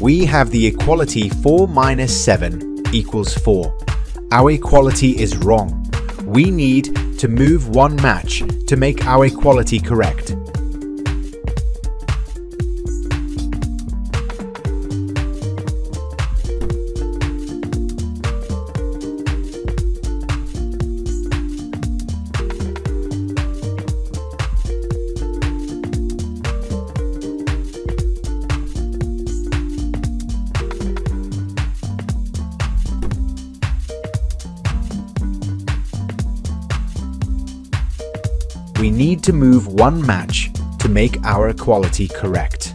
We have the equality 4 minus 7 equals 4. Our equality is wrong. We need to move one match to make our equality correct. We need to move one match to make our equality correct.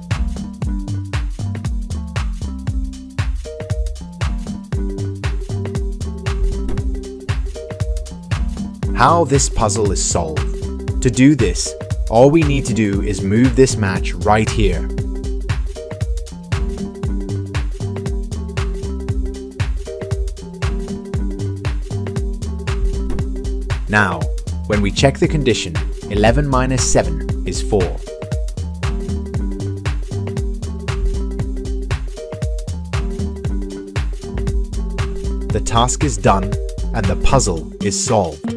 How this puzzle is solved. To do this, all we need to do is move this match right here. Now, when we check the condition, 11 minus 7 is 4. The task is done and the puzzle is solved.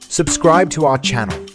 Subscribe to our channel